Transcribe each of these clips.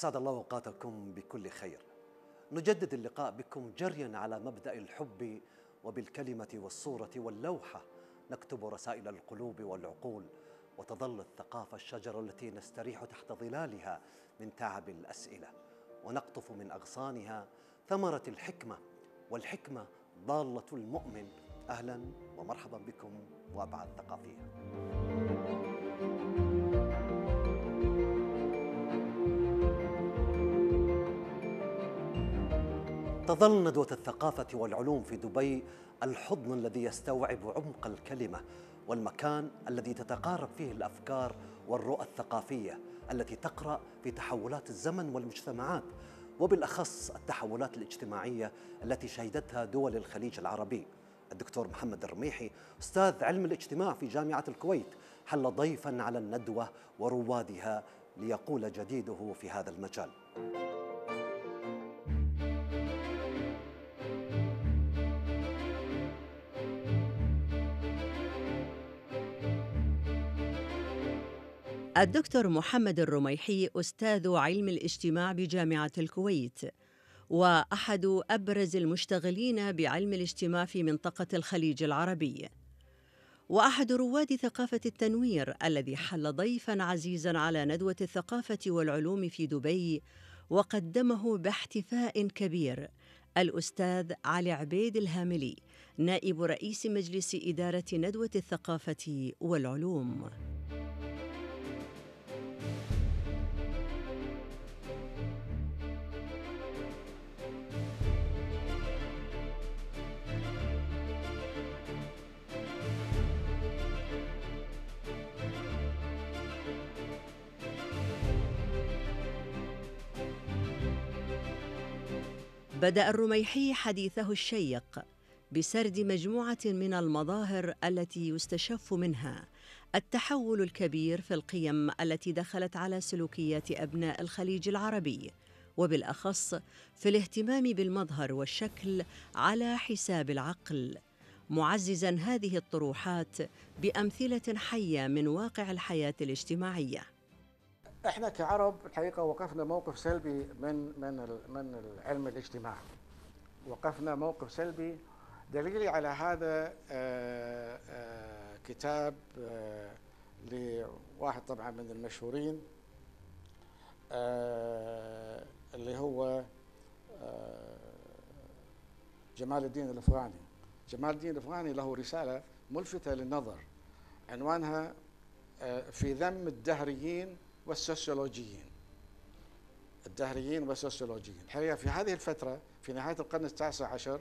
أسعد الله أوقاتكم بكل خير. نجدد اللقاء بكم جريا على مبدأ الحب وبالكلمة والصورة واللوحة. نكتب رسائل القلوب والعقول وتظل الثقافة الشجرة التي نستريح تحت ظلالها من تعب الأسئلة. ونقطف من أغصانها ثمرة الحكمة والحكمة ضالة المؤمن. أهلا ومرحبا بكم وأبعاد ثقافية تظل ندوة الثقافة والعلوم في دبي الحضن الذي يستوعب عمق الكلمة والمكان الذي تتقارب فيه الأفكار والرؤى الثقافية التي تقرأ في تحولات الزمن والمجتمعات وبالأخص التحولات الاجتماعية التي شهدتها دول الخليج العربي. الدكتور محمد الرميحي أستاذ علم الاجتماع في جامعة الكويت حل ضيفا على الندوة وروادها ليقول جديده في هذا المجال. الدكتور محمد الرميحي أستاذ علم الاجتماع بجامعة الكويت وأحد أبرز المشتغلين بعلم الاجتماع في منطقة الخليج العربي. وأحد رواد ثقافة التنوير الذي حل ضيفا عزيزا على ندوة الثقافة والعلوم في دبي وقدمه باحتفاء كبير الأستاذ علي عبيد الهاملي نائب رئيس مجلس إدارة ندوة الثقافة والعلوم. بدأ الرميحي حديثه الشيق بسرد مجموعة من المظاهر التي يستشف منها التحول الكبير في القيم التي دخلت على سلوكيات أبناء الخليج العربي وبالأخص في الاهتمام بالمظهر والشكل على حساب العقل. معززا هذه الطروحات بأمثلة حية من واقع الحياة الاجتماعية. إحنا كعرب الحقيقة وقفنا موقف سلبي من من من علم الاجتماع وقفنا موقف سلبي دليلي على هذا آه، آه، كتاب آه، لواحد طبعا من المشهورين اللي هو جمال الدين الأفغاني. جمال الدين الأفغاني له رسالة ملفتة للنظر. عنوانها في ذم الدهريين والسوسيولوجيين. الدهريين والسوسيولوجيين. الحقيقة في هذه الفترة في نهاية القرن التاسع عشر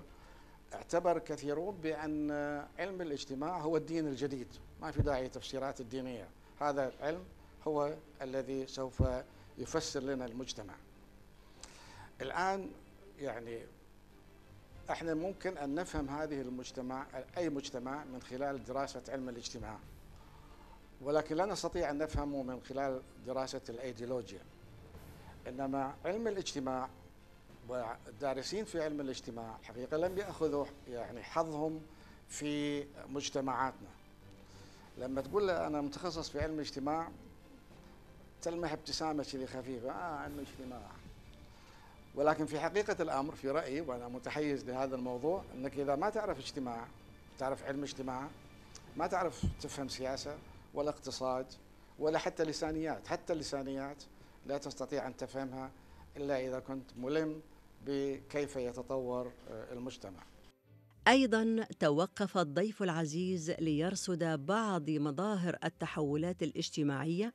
اعتبر كثيرون بأن علم الاجتماع هو الدين الجديد. ما في داعي تفسيرات الدينية. هذا العلم هو الذي سوف يفسر لنا المجتمع. الآن يعني إحنا ممكن أن نفهم هذه المجتمع أي مجتمع من خلال دراسة علم الاجتماع. ولكن لا نستطيع أن نفهمه من خلال دراسة الأيديولوجيا. إنما علم الاجتماع والدارسين في علم الاجتماع حقيقة لم يأخذوا يعني حظهم في مجتمعاتنا. لما تقول أنا متخصص في علم الاجتماع تلمح ابتسامة كذي خفيفة. آه علم الاجتماع. ولكن في حقيقة الأمر في رأيي وأنا متحيز لهذا الموضوع أنك إذا ما تعرف اجتماع تعرف علم اجتماع ما تعرف تفهم سياسة ولا اقتصاد ولا حتى لسانيات. حتى اللسانيات لا تستطيع أن تفهمها إلا إذا كنت ملم بكيف يتطور آه، المجتمع. أيضا توقف الضيف العزيز ليرصد بعض مظاهر التحولات الاجتماعية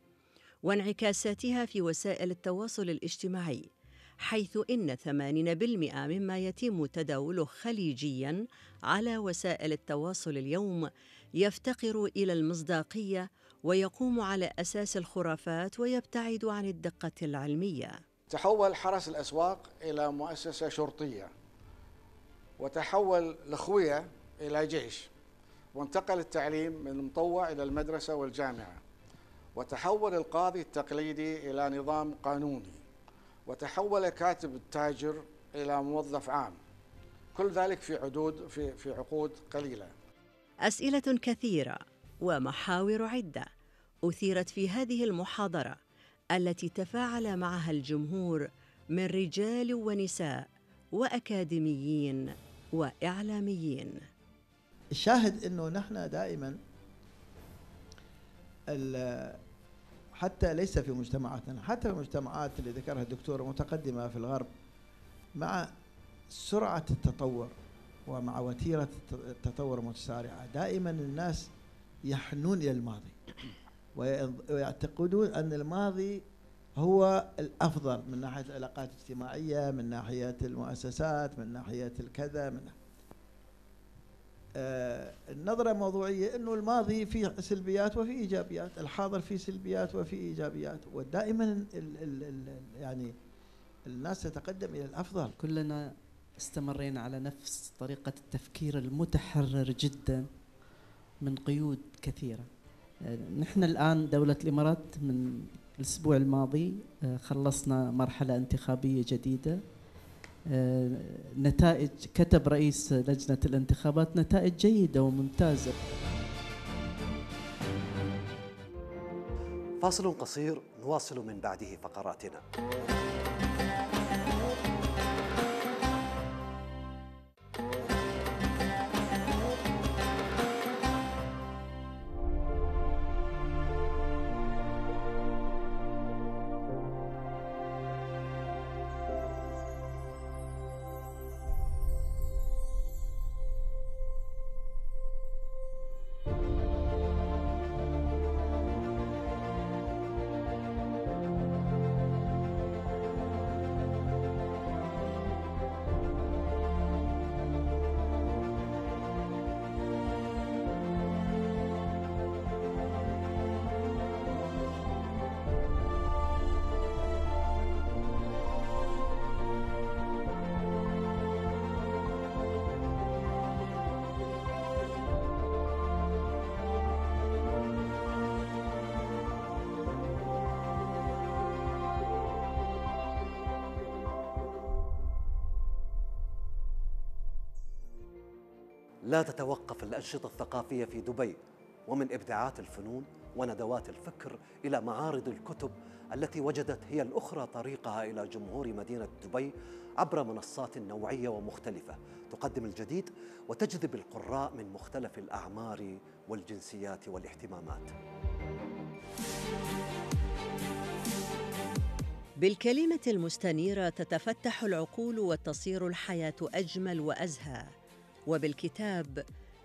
وانعكاساتها في وسائل التواصل الاجتماعي. حيث إن 80% مما يتم تداوله خليجياً على وسائل التواصل اليوم يفتقر إلى المصداقية ويقوم على أساس الخرافات ويبتعد عن الدقة العلمية. تحول حرس الأسواق إلى مؤسسة شرطية وتحول الأخوية إلى جيش وانتقل التعليم من المطوع إلى المدرسة والجامعة وتحول القاضي التقليدي إلى نظام قانوني. وتحول كاتب التاجر إلى موظف عام. كل ذلك في عدود في في عقود قليلة. أسئلة كثيرة ومحاور عدة أثيرت في هذه المحاضرة التي تفاعل معها الجمهور من رجال ونساء وأكاديميين وإعلاميين. الشاهد إنه نحن دائما حتى ليس في مجتمعاتنا حتى في المجتمعات اللي ذكرها الدكتور متقدمة في الغرب مع سرعة التطور ومع وتيرة التطور المتسارعة. دائما الناس يحنون إلى الماضي ويعتقدون أن الماضي هو الأفضل من ناحية العلاقات الاجتماعية من ناحية المؤسسات من ناحية الكذا من آه النظرة الموضوعية أنه الماضي فيه سلبيات وفيه إيجابيات الحاضر فيه سلبيات وفيه إيجابيات ودائما ال ال ال يعني الناس تتقدم إلى الأفضل. كلنا استمرينا على نفس طريقة التفكير المتحرر جدا من قيود كثيرة. آه نحن الآن دولة الإمارات من الأسبوع الماضي آه خلصنا مرحلة انتخابية جديدة. آه، نتائج كتب رئيس لجنة الانتخابات نتائج جيدة وممتازة. فاصل قصير نواصل من بعده فقراتنا. لا تتوقف الأنشطة الثقافية في دبي ومن إبداعات الفنون وندوات الفكر إلى معارض الكتب التي وجدت هي الأخرى طريقها إلى جمهور مدينة دبي عبر منصات نوعية ومختلفة. تقدم الجديد وتجذب القراء من مختلف الأعمار والجنسيات والاهتمامات. بالكلمة المستنيرة تتفتح العقول وتصير الحياة أجمل وأزهى. وبالكتاب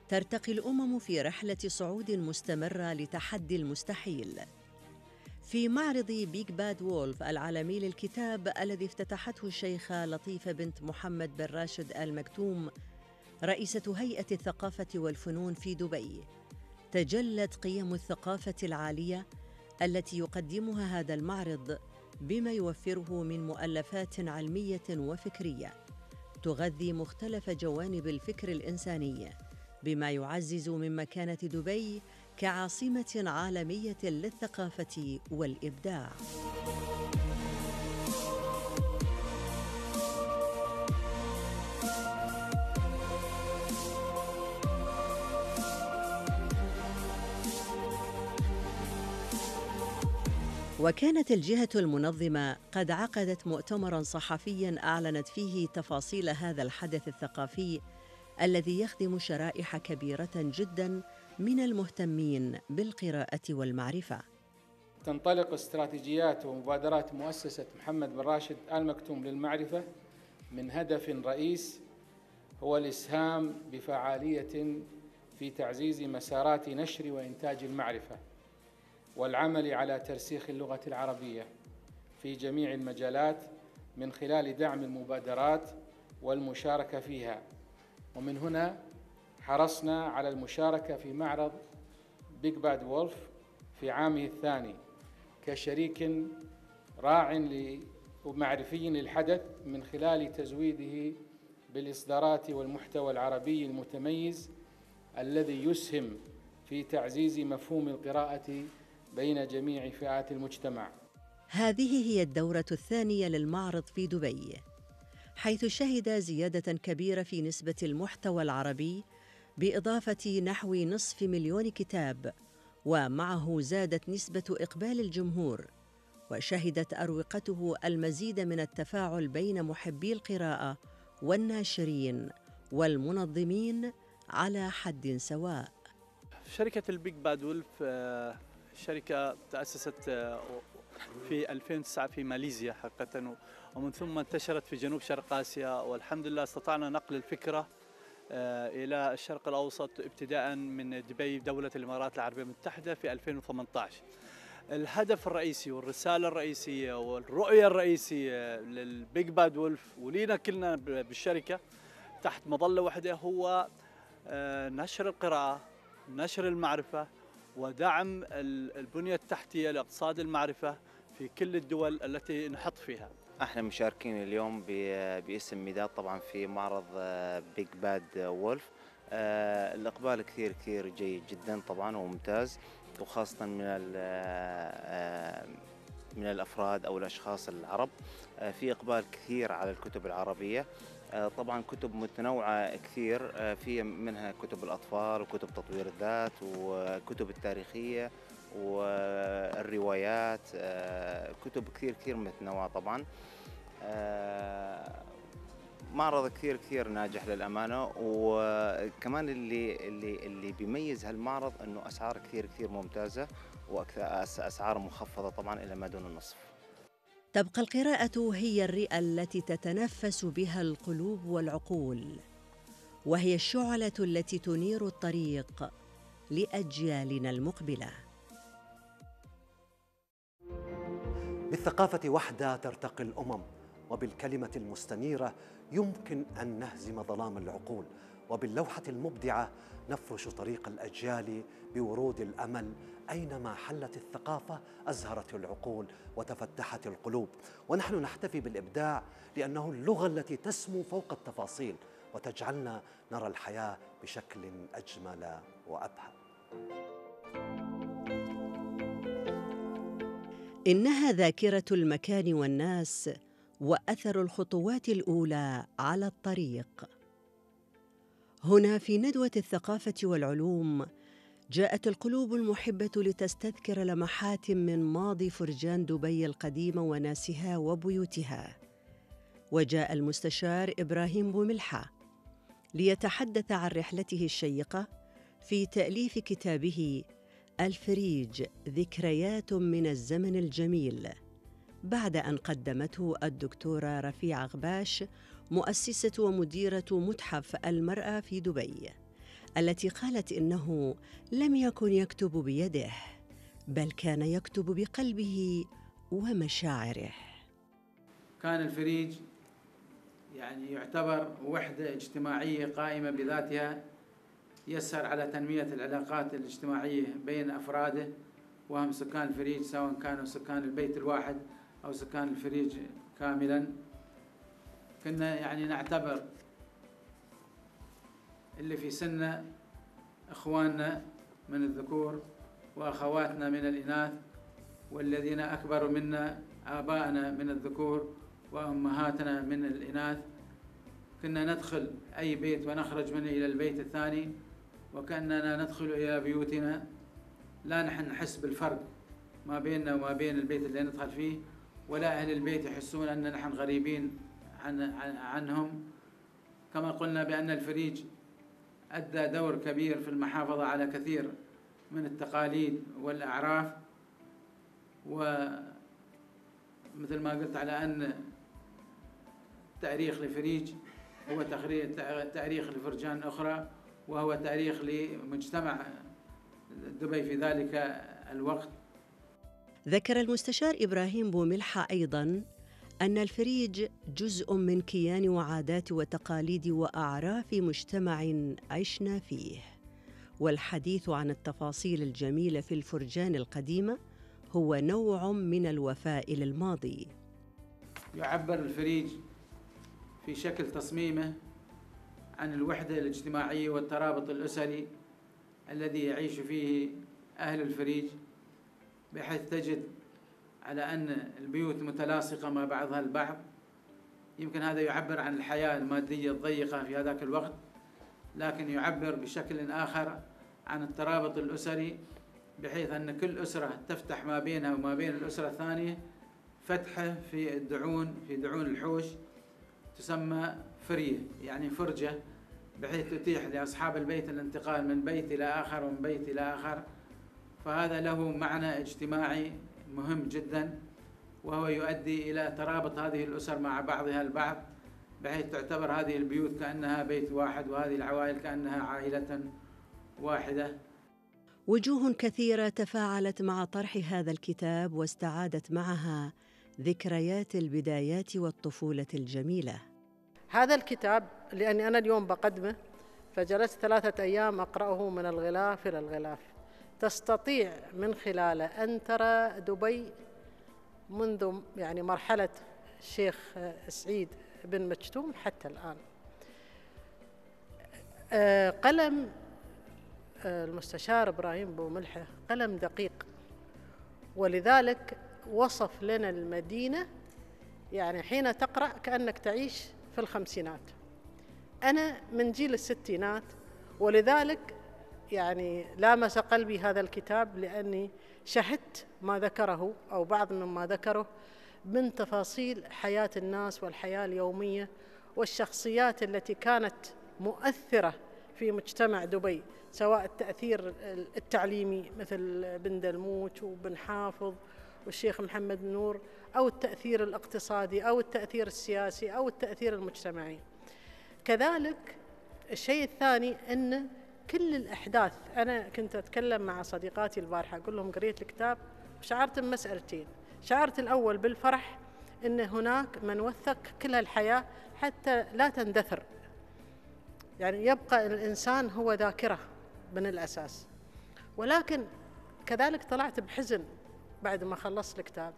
ترتقي الأمم في رحلة صعود مستمرة لتحدي المستحيل. في معرض بيج باد وولف العالمي للكتاب الذي افتتحته الشيخة لطيفة بنت محمد بن راشد ال مكتوم رئيسة هيئة الثقافة والفنون في دبي. تجلت قيم الثقافة العالية التي يقدمها هذا المعرض بما يوفره من مؤلفات علمية وفكرية. تغذي مختلف جوانب الفكر الإنساني بما يعزز من مكانة دبي كعاصمة عالمية للثقافة والإبداع. وكانت الجهة المنظمة قد عقدت مؤتمرا صحفيا أعلنت فيه تفاصيل هذا الحدث الثقافي الذي يخدم شرائح كبيرة جدا من المهتمين بالقراءة والمعرفة. تنطلق استراتيجيات ومبادرات مؤسسة محمد بن راشد آل مكتوم للمعرفة من هدف رئيس هو الإسهام بفعالية في تعزيز مسارات نشر وإنتاج المعرفة والعمل على ترسيخ اللغة العربية في جميع المجالات من خلال دعم المبادرات والمشاركة فيها. ومن هنا حرصنا على المشاركة في معرض بيج باد وولف في عامه الثاني كشريك راع ومعرفي للحدث من خلال تزويده بالإصدارات والمحتوى العربي المتميز الذي يسهم في تعزيز مفهوم القراءة بين جميع فئات المجتمع. هذه هي الدورة الثانية للمعرض في دبي حيث شهد زيادة كبيرة في نسبة المحتوى العربي بإضافة نحو نصف مليون كتاب ومعه زادت نسبة إقبال الجمهور وشهدت أروقته المزيد من التفاعل بين محبي القراءة والناشرين والمنظمين على حد سواء. شركة البيج باد وولف آه، شركة تأسست آه، في 2009 في ماليزيا حقيقة ومن ثم انتشرت في جنوب شرق آسيا والحمد لله استطعنا نقل الفكرة آه، إلى الشرق الأوسط ابتداء من دبي دولة الإمارات العربية المتحدة في 2018 الهدف الرئيسي والرسالة الرئيسية والرؤية الرئيسية للبيج باد وولف ولينا كلنا بالشركة تحت مظلة واحدة هو نشر القراءة نشر المعرفة ودعم البنية التحتية لإقتصاد المعرفة في كل الدول التي نحط فيها. إحنا مشاركين اليوم باسم مداد طبعا في معرض بيج باد وولف الإقبال كثير كثير جيد جدا طبعا وممتاز وخاصة من آه، من الأفراد أو الأشخاص العرب. آه، في إقبال كثير على الكتب العربية. آه، طبعا كتب متنوعة كثير. آه، في منها كتب الأطفال وكتب تطوير الذات وكتب التاريخية والروايات آه، كتب كثير كثير متنوعة طبعا. معرض كثير كثير ناجح للأمانة. وكمان اللي اللي اللي بيميز هالمعرض أنه أسعار كثير كثير ممتازة وأسعار مخفضة طبعا إلى ما دون النصف. تبقى القراءة هي الرئة التي تتنفس بها القلوب والعقول وهي الشعلة التي تنير الطريق لأجيالنا المقبلة. بالثقافة وحدها ترتقي الأمم وبالكلمة المستنيرة يمكن أن نهزم ظلام العقول. وباللوحة المبدعة نفرش طريق الأجيال بورود الأمل. أينما حلت الثقافة أزهرت العقول وتفتحت القلوب. ونحن نحتفي بالإبداع لأنه اللغة التي تسمو فوق التفاصيل. وتجعلنا نرى الحياة بشكل أجمل وأبهى. إنها ذاكرة المكان والناس وأثر الخطوات الأولى على الطريق. هنا في ندوة الثقافة والعلوم جاءت القلوب المحبة لتستذكر لمحات من ماضي فرجان دبي القديمة وناسها وبيوتها. وجاء المستشار إبراهيم بوملحة ليتحدث عن رحلته الشيقة في تأليف كتابه الفريج ذكريات من الزمن الجميل بعد أن قدمته الدكتورة رفيعة غباش مؤسسة ومديرة متحف المرأة في دبي التي قالت إنه لم يكن يكتب بيده بل كان يكتب بقلبه ومشاعره. كان الفريج يعني يعتبر وحدة اجتماعية قائمة بذاتها يسهر على تنمية العلاقات الاجتماعية بين أفراده وهم سكان الفريج سواء كانوا سكان البيت الواحد أو سكان الفريج كاملا. كنا يعني نعتبر اللي في سنة إخواننا من الذكور وأخواتنا من الإناث والذين أكبر منا آبائنا من الذكور وأمهاتنا من الإناث. كنا ندخل أي بيت ونخرج منه إلى البيت الثاني وكأننا ندخل إلى بيوتنا. لا نحن نحس بالفرق ما بيننا وما بين البيت اللي ندخل فيه ولا أهل البيت يحسون أن نحن غريبين عن عنهم كما قلنا بأن الفريج أدى دور كبير في المحافظة على كثير من التقاليد والأعراف. ومثل ما قلت على أن تاريخ لفريج هو تاريخ لفرجان أخرى وهو تاريخ لمجتمع دبي في ذلك الوقت. ذكر المستشار إبراهيم بوملحة أيضاً أن الفريج جزء من كيان وعادات وتقاليد وأعراف مجتمع عشنا فيه. والحديث عن التفاصيل الجميلة في الفرجان القديمة هو نوع من الوفاء للماضي. يعبر الفريج في شكل تصميمه عن الوحدة الاجتماعية والترابط الأسري الذي يعيش فيه أهل الفريج بحيث تجد على أن البيوت متلاصقة مع بعضها البعض. يمكن هذا يعبر عن الحياة المادية الضيقة في هذاك الوقت لكن يعبر بشكل آخر عن الترابط الأسري بحيث أن كل أسرة تفتح ما بينها وما بين الأسرة الثانية فتحة في الدعون في دعون الحوش تسمى فرية يعني فرجة بحيث تتيح لأصحاب البيت الانتقال من بيت إلى آخر ومن بيت إلى آخر. فهذا له معنى اجتماعي مهم جدا وهو يؤدي إلى ترابط هذه الأسر مع بعضها البعض بحيث تعتبر هذه البيوت كأنها بيت واحد وهذه العوائل كأنها عائلة واحدة. وجوه كثيرة تفاعلت مع طرح هذا الكتاب واستعادت معها ذكريات البدايات والطفولة الجميلة. هذا الكتاب لأني أنا اليوم بقدمه فجلست ثلاثة أيام أقرأه من الغلاف إلى الغلاف. تستطيع من خلاله أن ترى دبي منذ يعني مرحلة الشيخ سعيد بن مكتوم حتى الآن. آه، قلم آه، المستشار إبراهيم بوملحة قلم دقيق. ولذلك وصف لنا المدينة يعني حين تقرأ كأنك تعيش في الخمسينات. أنا من جيل الستينات ولذلك يعني لامس قلبي هذا الكتاب لأني شهدت ما ذكره أو بعض مما ذكره من تفاصيل حياة الناس والحياة اليومية والشخصيات التي كانت مؤثرة في مجتمع دبي سواء التأثير التعليمي مثل بن دلموت وبن حافظ والشيخ محمد نور أو التأثير الاقتصادي أو التأثير السياسي أو التأثير المجتمعي. كذلك الشيء الثاني أن كل الأحداث. أنا كنت أتكلم مع صديقاتي البارحة أقول لهم قريت الكتاب شعرت بمسألتين. شعرت الأول بالفرح أن هناك من وثق كل الحياة حتى لا تندثر. يعني يبقى الإنسان هو ذاكرة من الأساس. ولكن كذلك طلعت بحزن بعد ما خلصت الكتاب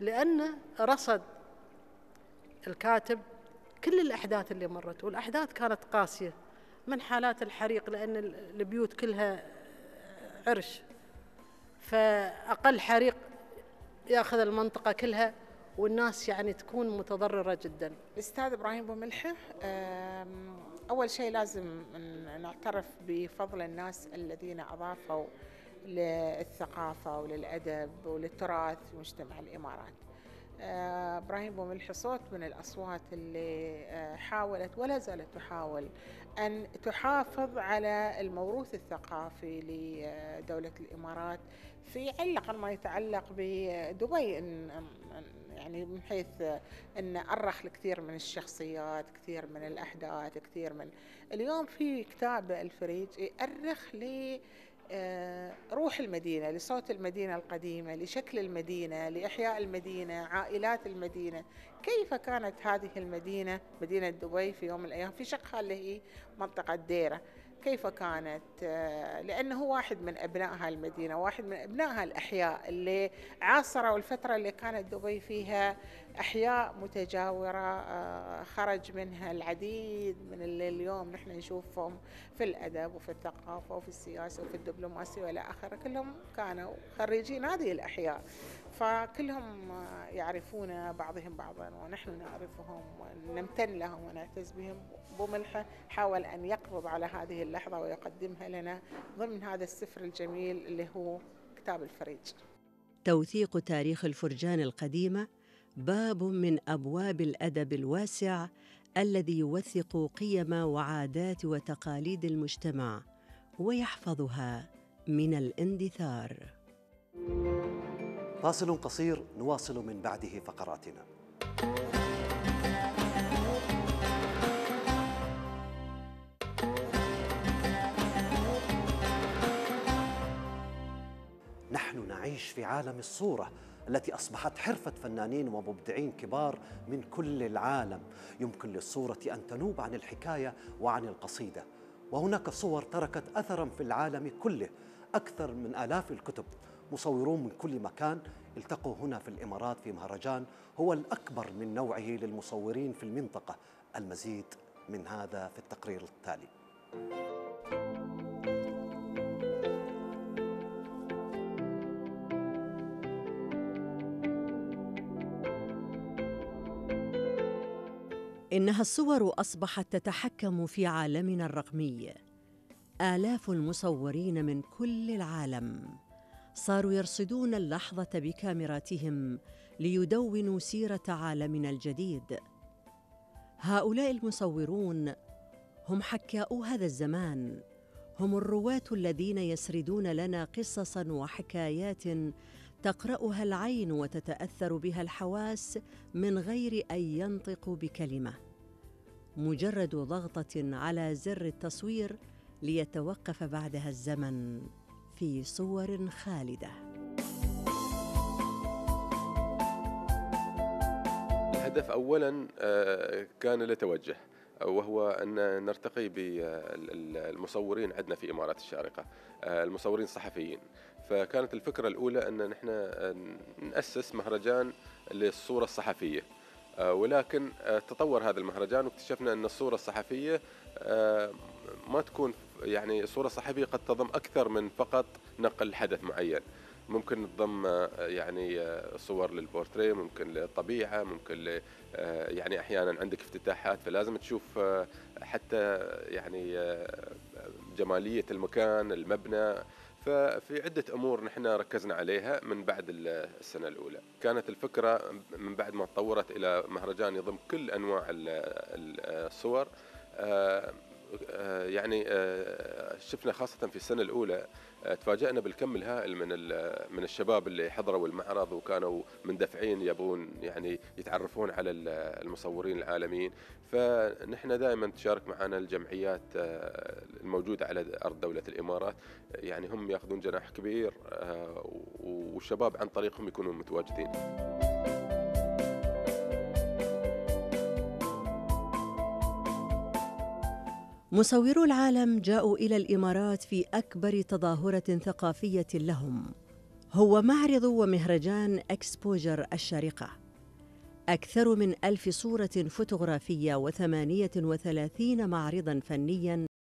لأن رصد الكاتب كل الأحداث اللي مرت والأحداث كانت قاسية. من حالات الحريق؟ لأن البيوت كلها عرش. فأقل حريق يأخذ المنطقة كلها والناس يعني تكون متضررة جدا. الأستاذ إبراهيم بوملحة أول شيء لازم نعترف بفضل الناس الذين أضافوا للثقافة وللأدب وللتراث مجتمع الإمارات. آه، إبراهيم بوملح صوت من الأصوات اللي آه، حاولت ولا زالت تحاول أن تحافظ على الموروث الثقافي لدولة الإمارات في على الأقل ما يتعلق بدبي إن يعني من حيث أن أرخ لكثير من الشخصيات كثير من الأحداث كثير من اليوم في كتاب الفريج يأرخ ل آه، روح المدينة لصوت المدينة القديمة لشكل المدينة لإحياء المدينة عائلات المدينة. كيف كانت هذه المدينة مدينة دبي في يوم من الأيام؟ في شقها اللي هي منطقة ديرة. كيف كانت؟ آه، لأنه واحد من أبنائها المدينة واحد من أبنائها الأحياء اللي عاصروا الفترة اللي كانت دبي فيها أحياء متجاورة آه، خرج منها العديد من اللي اليوم نحن نشوفهم في الأدب وفي الثقافة وفي السياسة وفي الدبلوماسية وإلى آخره كلهم كانوا خريجين هذه الأحياء. فكلهم يعرفون بعضهم بعضا ونحن نعرفهم ونمتن لهم ونعتز بهم. بوملحة حاول أن يقبض على هذه اللحظة ويقدمها لنا ضمن هذا السفر الجميل اللي هو كتاب الفريج. توثيق تاريخ الفرجان القديمة باب من أبواب الأدب الواسع الذي يوثق قيم وعادات وتقاليد المجتمع ويحفظها من الاندثار فاصل قصير نواصل من بعده فقراتنا. نحن نعيش في عالم الصورة التي أصبحت حرفة فنانين ومبدعين كبار من كل العالم. يمكن للصورة أن تنوب عن الحكاية وعن القصيدة. وهناك صور تركت أثرا في العالم كله أكثر من آلاف الكتب. مصورون من كل مكان التقوا هنا في الإمارات في مهرجان هو الأكبر من نوعه للمصورين في المنطقة. المزيد من هذا في التقرير التالي. إنها الصور أصبحت تتحكم في عالمنا الرقمي. آلاف المصورين من كل العالم. صاروا يرصدون اللحظة بكاميراتهم ليدونوا سيرة عالمنا الجديد. هؤلاء المصورون هم حكاؤ هذا الزمان. هم الرواة الذين يسردون لنا قصصا وحكايات تقرأها العين وتتأثر بها الحواس من غير أن ينطقوا بكلمة. مجرد ضغطة على زر التصوير ليتوقف بعدها الزمن. في صور خالدة. الهدف اولا آه، كان لتوجه وهو أن نرتقي بالمصورين عندنا في إمارات الشارقة آه، المصورين الصحفيين. فكانت الفكرة الأولى أن نحن نأسس مهرجان للصورة الصحفية. آه، ولكن آه، تطور هذا المهرجان واكتشفنا أن الصورة الصحفية ما تكون يعني صورة صحفيه قد تضم أكثر من فقط نقل حدث معين. ممكن تضم يعني صور للبورتريه ممكن للطبيعة ممكن يعني أحيانا عندك افتتاحات فلازم تشوف حتى يعني جمالية المكان المبنى. ففي عدة أمور نحن ركزنا عليها من بعد السنة الأولى. كانت الفكرة من بعد ما تطورت إلى مهرجان يضم كل أنواع الصور آه، يعني آه، شفنا خاصة في السنة الأولى آه، تفاجأنا بالكم الهائل من من الشباب اللي حضروا المعرض وكانوا مندفعين يبغون يعني يتعرفون على المصورين العالميين فنحن دائما تشارك معنا الجمعيات الموجودة على أرض دولة الإمارات يعني هم ياخذون جناح كبير والشباب عن طريقهم يكونون متواجدين. مصورو العالم جاءوا إلى الإمارات في أكبر تظاهرة ثقافية لهم. هو معرض ومهرجان إكسبوجر الشارقة. أكثر من ألف صورة فوتوغرافية وثمانية وثلاثين معرضا فنيا